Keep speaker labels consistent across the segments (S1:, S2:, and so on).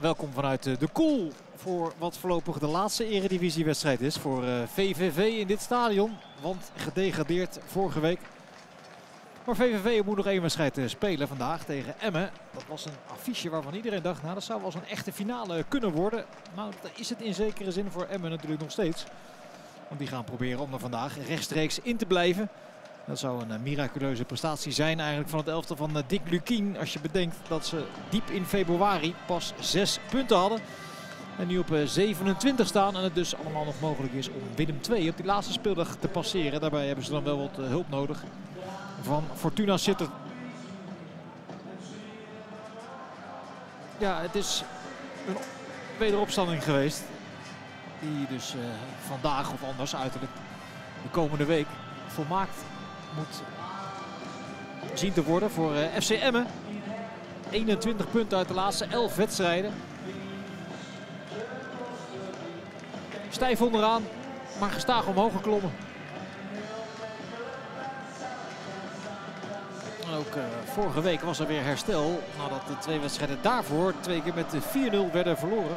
S1: welkom vanuit de Koel voor wat voorlopig de laatste eredivisiewedstrijd is voor VVV in dit stadion. Want gedegradeerd vorige week. Maar VVV moet nog één wedstrijd spelen vandaag tegen Emmen. Dat was een affiche waarvan iedereen dacht, nou dat zou wel zo'n echte finale kunnen worden. Nou, dat is het in zekere zin voor Emmen natuurlijk nog steeds. Want die gaan proberen om er vandaag rechtstreeks in te blijven. Dat zou een miraculeuze prestatie zijn eigenlijk van het elftal van Dick Lukien. Als je bedenkt dat ze diep in februari pas zes punten hadden. En nu op 27 staan en het dus allemaal nog mogelijk is om Willem 2 op die laatste speeldag te passeren. Daarbij hebben ze dan wel wat hulp nodig van Fortuna Sittard. Ja, het is een wederopstanding geweest. Die dus vandaag of anders uiterlijk de komende week volmaakt moet zien te worden voor uh, FC Emmen. 21 punten uit de laatste 11 wedstrijden. Stijf onderaan, maar gestaag omhoog geklommen. ook uh, vorige week was er weer herstel. Nadat de twee wedstrijden daarvoor twee keer met 4-0 werden verloren.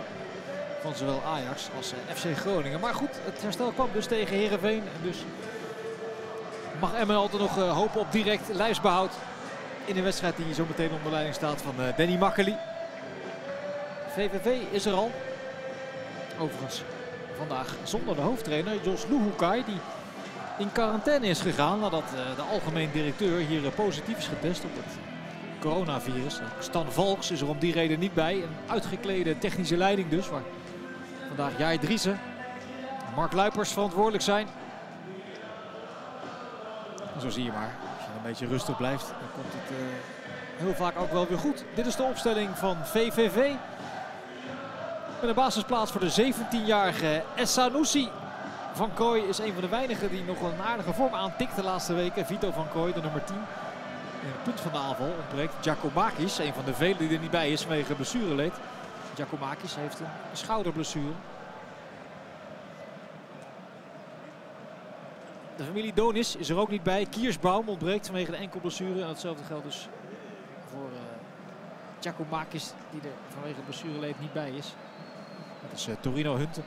S1: Van zowel Ajax als uh, FC Groningen. Maar goed, het herstel kwam dus tegen Herenveen. Dus mag Emmen altijd nog uh, hopen op direct lijfsbehoud. In een wedstrijd die zo meteen onder leiding staat van Danny Makkeli. VVV is er al. Overigens vandaag zonder de hoofdtrainer Jos Luhukai. Die in quarantaine is gegaan nadat eh, de algemeen directeur hier eh, positief is getest op het coronavirus. Stan Valks is er om die reden niet bij. Een uitgeklede technische leiding dus, waar vandaag Jij Driessen Mark Luipers verantwoordelijk zijn. Zo zie je maar, als je een beetje rustig blijft, dan komt het uh, heel vaak ook wel weer goed. Dit is de opstelling van VVV. Met een basisplaats voor de 17-jarige Essanusi. Van Kooi is een van de weinigen die nog een aardige vorm aantikt de laatste weken. Vito van Kooi, de nummer 10. In het punt van de aanval ontbreekt Giacomakis. Een van de velen die er niet bij is vanwege blessureleed. Giacomakis heeft een schouderblessure. De familie Donis is er ook niet bij. Kiersbaum ontbreekt vanwege de enkelblessure. En hetzelfde geldt dus voor uh, die er vanwege blessureleed niet bij is. Dat is uh, Torino Hunten.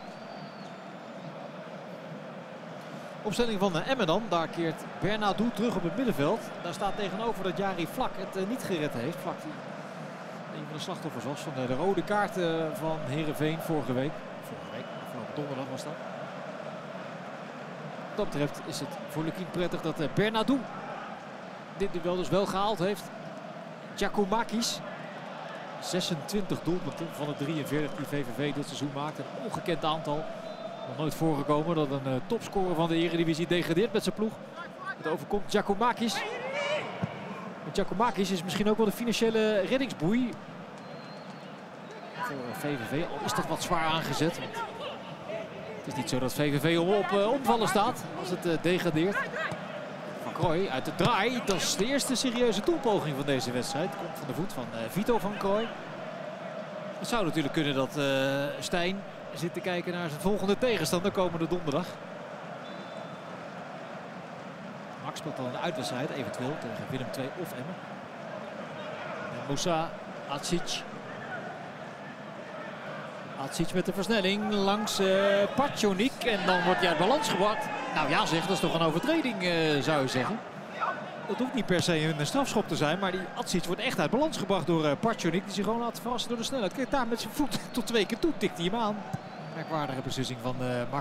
S1: Opstelling van Emmen dan. Daar keert Bernardo terug op het middenveld. Daar staat tegenover dat Jari Vlak het niet gered heeft. Vlak die een van de slachtoffers was van de, de rode kaarten van Herenveen vorige week. Vorige week, afgelopen donderdag was dat. Dat betreft is het voor Lukien prettig dat uh, Bernardo dit duel dus wel gehaald heeft. Giacomakis. 26 doelpunten van de 43 die VVV dit seizoen maakt. Een ongekend aantal. Nog nooit voorgekomen dat een uh, topscorer van de Eredivisie degradeert met zijn ploeg. Het overkomt Giacomakis. Giacomakis is misschien ook wel de financiële reddingsboei. Voor VVV, eh, al is dat wat zwaar aangezet. Het is niet zo dat VVV op uh, omvallen staat als het uh, degradeert. Van Krooi uit de draai. Dat is de eerste serieuze doelpoging van deze wedstrijd. Komt van de voet van Vito van Krooi. Het zou natuurlijk kunnen dat Stijn zit te kijken naar zijn volgende tegenstander komende donderdag. Max speelt dan een uitwedstrijd, eventueel tegen Willem II of Emmen. En Moussa, Atsic. Atsic met de versnelling langs uh, En dan wordt hij uit balans gebracht. Nou ja zeg, dat is toch een overtreding uh, zou je zeggen. Dat hoeft niet per se een strafschop te zijn. Maar die Atsic wordt echt uit balans gebracht door uh, Die zich gewoon laat verrassen door de snelheid. Kijk daar met zijn voet tot twee keer toe tikt hij hem aan. Merkwaardige beslissing van uh.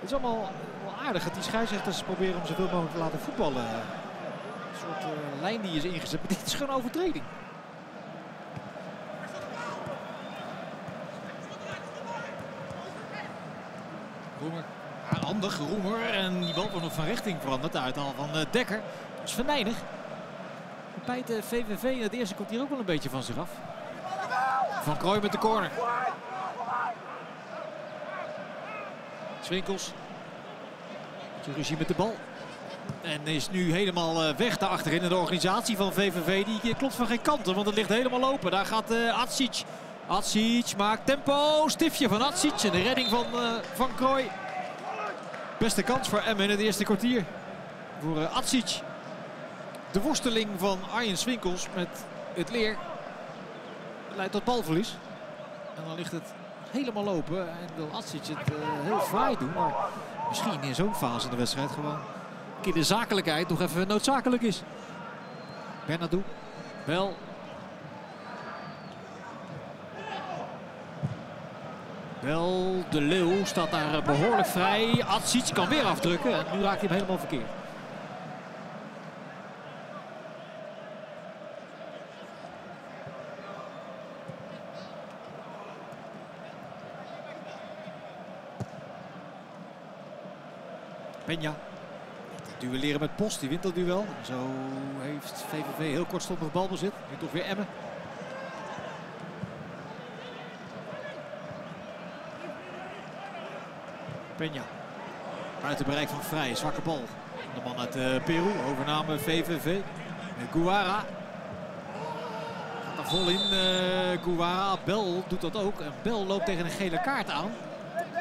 S1: Het is allemaal wel aardig dat die scheidsrechters proberen om zoveel mogelijk te laten voetballen. Een soort lijn die is ingezet. Maar dit is gewoon overtreding. Roemer. Handig, Roemer. En die bal wordt nog van richting veranderd. De uithaal van uh, Dekker. Dat is venijnig. Bij de VVV in het eerste komt hier ook wel een beetje van zich af. Van Krooi met de corner. Swinkels. Ruzie met de bal. En is nu helemaal eh, weg achterin. En de organisatie van VVV die klopt van geen kanten. Want het ligt helemaal open. Daar gaat uh, Atsic. Atsic maakt tempo. Stiftje van Atsic. En de redding van uh, Van Krooi. Beste kans voor Emmen in het eerste kwartier. Voor uh, Atsic. De worsteling van Arjen Swinkels met het leer. leidt tot balverlies. En dan ligt het helemaal open en wil Atsic het uh, heel fraai doen. Maar misschien in zo'n fase in de wedstrijd gewoon een keer de zakelijkheid nog even noodzakelijk is. Bernardo, wel. Wel, de Leeuw staat daar behoorlijk vrij. Atsic kan weer afdrukken en nu raakt hij hem helemaal verkeerd. Peña. Duelleren met Post, die wint dat duel. Zo heeft VVV heel kortstondig balbezit. Nu toch weer Emmen. Peña. Buiten bereik van Vrij, zwakke bal. De man uit uh, Peru, overname VVV. Met Guara. Gaat er vol in, uh, Guara. Bel doet dat ook. En Bel loopt tegen een gele kaart aan.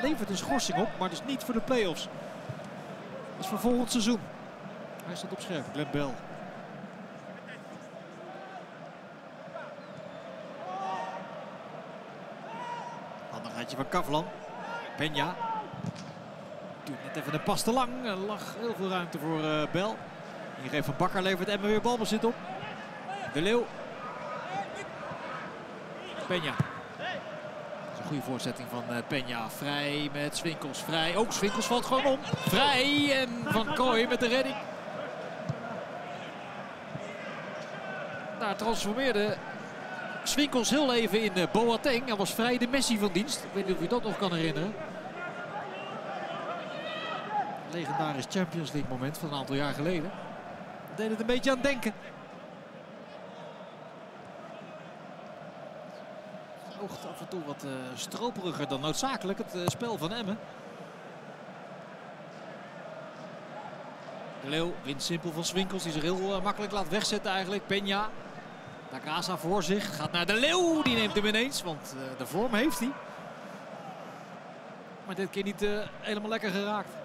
S1: Levert een schorsing op, maar dus niet voor de play-offs is voor volgend seizoen. Hij staat op scherp, Glenn Bell. Handigheidje van Kavlan. Benja. Doet net even een pas te lang. Er lag heel veel ruimte voor uh, Bel. Hier van Bakker levert Emma weer balbezit op. De Leeuw. Benja goede voorzetting van uh, Peña. Vrij met Swinkels. Vrij. Ook oh, Swinkels valt gewoon om. Vrij en Van Kooi met de redding. Daar transformeerde Swinkels heel even in uh, Boateng. En was vrij de Messi van dienst. Ik weet niet of je dat nog kan herinneren. Legendarisch Champions League moment van een aantal jaar geleden. deed het een beetje aan denken. oogt af en toe wat uh, stroperiger dan noodzakelijk. Het uh, spel van Emmen. De Leeuw wint simpel van Swinkels. Die zich heel uh, makkelijk laat wegzetten eigenlijk. Peña. Casa voor zich. Gaat naar de Leeuw. Die neemt hem ineens. Want de vorm heeft hij. Maar dit keer niet helemaal lekker geraakt.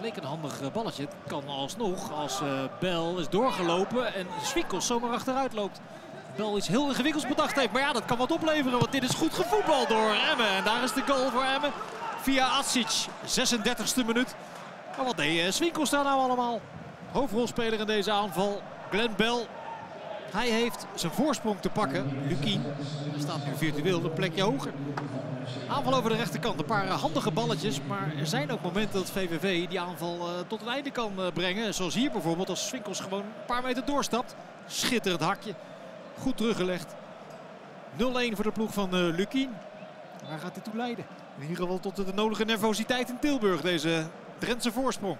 S1: Leek een handig eh, balletje. Het kan alsnog als uh, Bel is doorgelopen en Swinkels zomaar achteruit loopt. Bel iets heel ingewikkelds bedacht heeft. Maar ja, dat kan wat opleveren, want dit is goed gevoetbal door Emmen. En daar is de goal voor Emmen via Atsic. 36e minuut. Maar wat deed uh, daar nou allemaal? Hoofdrolspeler in deze aanval, Glenn Bell. Hij heeft zijn voorsprong te pakken. Hij staat nu virtueel een plekje hoger. Aanval over de rechterkant. Een paar eh, handige balletjes. Maar er zijn ook momenten dat VVV die aanval uh, tot een einde kan uh, brengen. Zoals hier bijvoorbeeld als Swinkels gewoon een paar meter doorstapt. Schitterend hakje. Goed teruggelegd. 0-1 voor de ploeg van uh. Waar gaat dit toe leiden? In ieder geval tot de nodige nervositeit in Tilburg. Deze Drentse voorsprong.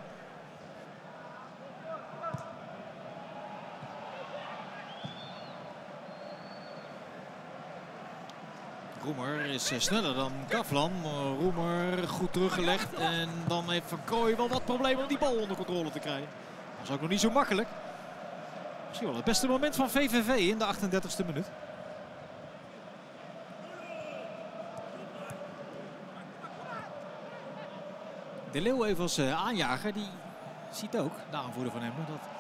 S1: Roemer is eh, sneller dan Kavlan. Roemer goed teruggelegd. En dan heeft Van Krooi wel wat problemen om die bal onder controle te krijgen. Dat is ook nog niet zo makkelijk. Misschien wel het beste moment van VVV in de 38e minuut. De Leeuw even als eh, aanjager, die ziet ook, de aanvoerder van hem, dat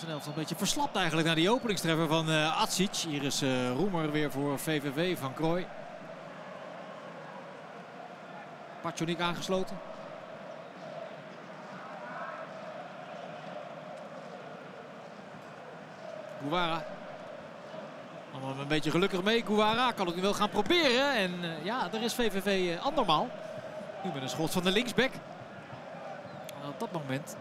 S1: zijn elftal een beetje verslapt eigenlijk naar die openingstreffer van uh, Atsic. Hier is uh, Roemer weer voor VVV van Krooi. Pachonik aangesloten. Guevara. Een beetje gelukkig mee. Guevara kan het nu wel gaan proberen. En uh, ja, daar is VVV andermaal. Nu met een schot van de linksback. Op dat moment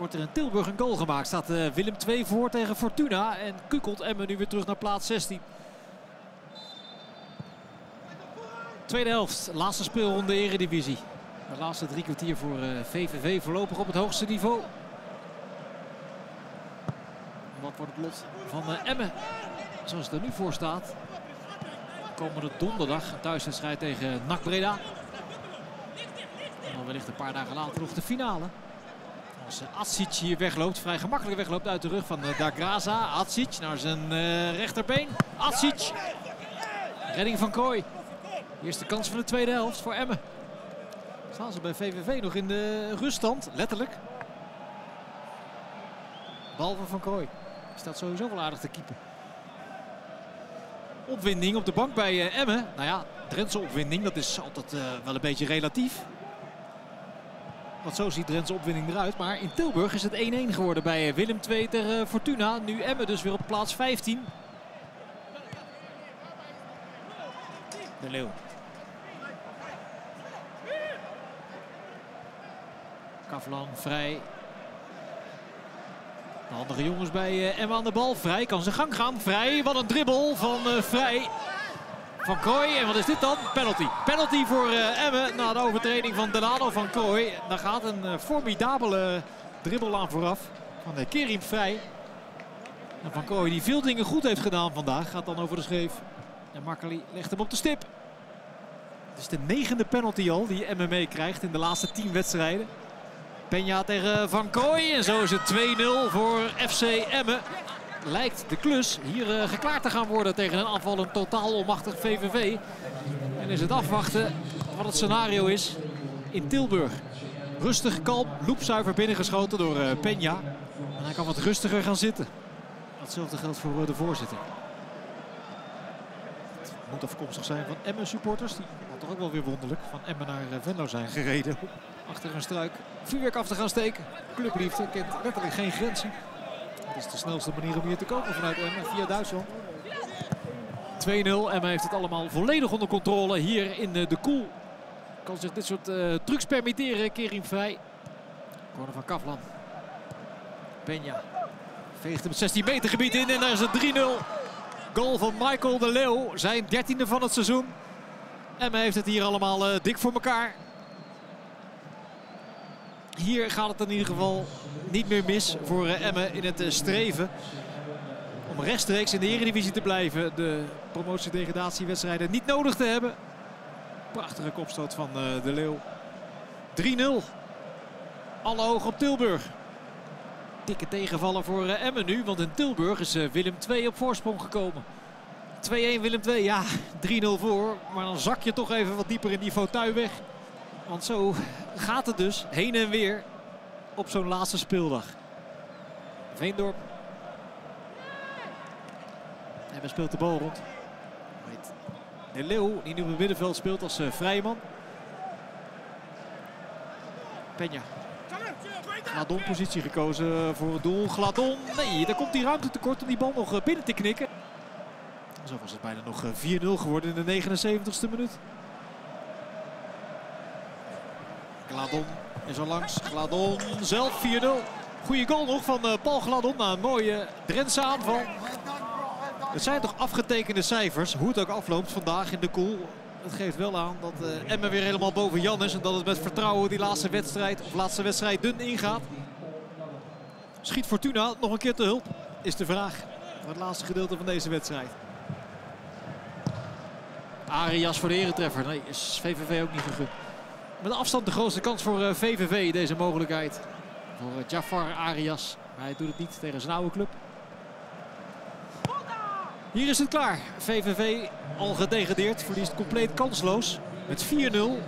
S1: wordt er in Tilburg een goal gemaakt. Staat uh, Willem 2 voor tegen Fortuna. En kukelt Emmen nu weer terug naar plaats 16. Tweede helft, laatste speelronde Eredivisie. De laatste drie kwartier voor uh, eh, VVV voorlopig op het hoogste niveau. wat wordt het lot van uh, Emmen? Zoals het er nu voor staat. Komende donderdag een thuiswedstrijd tegen NAC Breda. En wellicht een paar dagen later nog de finale. Als eh, hier wegloopt, vrij gemakkelijk wegloopt uit de rug van eh, Dagraza. Atsic naar zijn uh, rechterbeen. Atsic. Redding van Kooi. Eerste kans van de tweede helft voor Emmen. Gaan ze bij VVV nog in de ruststand, letterlijk. Behalve Van Krooi. Die staat sowieso wel aardig te keeper. Opwinding op de bank bij uh, Emmen. Nou ja, Drentse opwinding, dat is altijd wel een beetje relatief. Want zo ziet Drentse opwinding eruit. Maar in Tilburg is het 1-1 geworden bij uh, Willem II tegen Fortuna. Nu Emmen dus weer op plaats 15. De Leeuw. Kavlan vrij. De andere jongens bij uh, Emma aan de bal. Vrij kan zijn gang gaan. Vrij, wat een dribbel van Vrij. Van Krooi. En wat is dit dan? Penalty. Penalty voor uh, Emmen na de overtreding van Delano van Krooi. Daar gaat een formidabele dribbel aan vooraf van uh, Kerim Vrij. Van Krooi die veel dingen goed heeft gedaan vandaag. Gaat dan over de scheef. En Makkeli legt hem op de stip. Het is de negende penalty al die Emmen meekrijgt in de laatste tien wedstrijden. Peña tegen Van Kooi. En zo is het 2-0 voor FC Emmen. Lijkt de klus hier uh, geklaard te gaan worden tegen een aanvallend totaal onmachtig VVV. En is het afwachten wat het scenario is in Tilburg. Rustig, kalm, loepzuiver binnengeschoten door uh, Peña. En hij kan wat rustiger gaan zitten. Hetzelfde geldt voor uh, de voorzitter. Het moet afkomstig zijn van Emmen supporters. Die toch ook wel weer wonderlijk van Emmen naar Venlo zijn gereden achter een struik vuurwerk af te gaan steken. Clubliefde kent letterlijk geen grenzen. Dat is de snelste manier om hier te komen vanuit Emmen via Duitsland. 2-0. Emmen heeft het allemaal volledig onder controle hier in de Koel. Kan zich dit soort uh, trucs permitteren. Kering vrij. Corner van Kavlan. Peña veegt hem 16 meter gebied in en daar is het 3-0. Goal van Michael de Leeuw. Zijn dertiende van het seizoen. Emmen heeft het hier allemaal uh, dik voor elkaar hier gaat het in ieder geval niet meer mis voor uh, Emmen in het uh, streven. Om rechtstreeks in de Eredivisie te blijven. De promotie-degradatiewedstrijden niet nodig te hebben. Prachtige kopstoot van uh, De Leeuw. 3-0. Alle ogen op Tilburg. Dikke tegenvallen voor Emmen nu. Want in Tilburg is Willem 2 op voorsprong gekomen. 2-1 Willem 2, ja, 3-0 voor. Maar dan zak je toch even wat dieper in die fauteuil weg. Want zo gaat het dus heen en weer op zo'n laatste speeldag. Veendorp. En speelt de bal rond. De Leeuw, die nu op het middenveld speelt als uh, vrijman. Peña. Gladon positie gekozen voor het doel. Gladon, nee, daar komt die ruimte tekort om die bal nog binnen te knikken. Zo was het bijna nog 4-0 geworden in de 79ste minuut. Gladon langs. Gladon zelf 4-0. Goede goal nog van uh, Paul Gladon na een mooie Drentse aanval. Het zijn toch afgetekende cijfers. Hoe het ook afloopt vandaag in de koel. Het geeft wel aan dat uh, Emmen weer helemaal boven Jan is. En dat het met vertrouwen die laatste wedstrijd of laatste wedstrijd dun ingaat. Schiet Fortuna nog een keer te hulp? Is de vraag. Voor het laatste gedeelte van deze wedstrijd. Arias voor de eretreffer. Nee, is VVV ook niet gegund. Met afstand de grootste kans voor VVV eh, deze mogelijkheid. Voor eh, Jafar Arias. Maar hij doet het niet tegen zijn oude club. Hier is het klaar. VVV al gedegradeerd. Verliest compleet kansloos. Met 4-0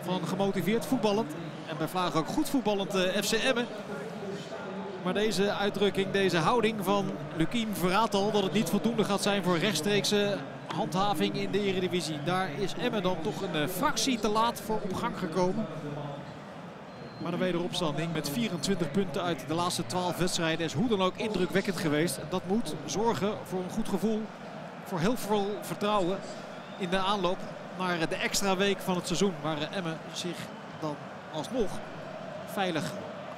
S1: van gemotiveerd voetballend. En bij Vlaag ook goed voetballend eh, FC Emmen. Maar deze uitdrukking, deze houding van Lukien verraadt al dat het niet voldoende gaat zijn voor rechtstreekse handhaving in de Eredivisie. Daar is Emmen dan toch een fractie te laat voor op gang gekomen. Maar de wederopstanding met 24 punten uit de laatste 12 wedstrijden is hoe dan ook indrukwekkend geweest. Dat moet zorgen voor een goed gevoel, voor heel veel vertrouwen in de aanloop naar de extra week van het seizoen. Waar Emmen zich dan alsnog veilig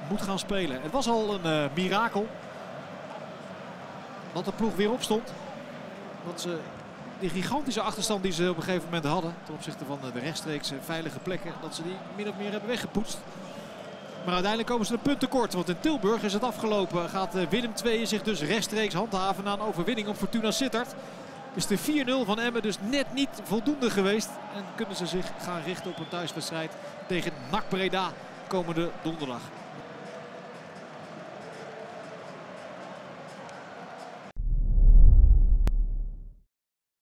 S1: moet gaan spelen. Het was al een uh, mirakel dat de ploeg weer opstond. Dat ze die gigantische achterstand die ze op een gegeven moment hadden ten opzichte van de rechtstreekse veilige plekken, dat ze die min of meer hebben weggepoetst. Maar uiteindelijk komen ze een punt tekort. Want in Tilburg is het afgelopen. Gaat eh, Willem II zich dus rechtstreeks handhaven na een overwinning op Fortuna Sittard. Is de 4-0 van Emmen dus net niet voldoende geweest. En kunnen ze zich gaan richten op een thuiswedstrijd tegen NAC Breda komende donderdag.